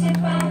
Watch it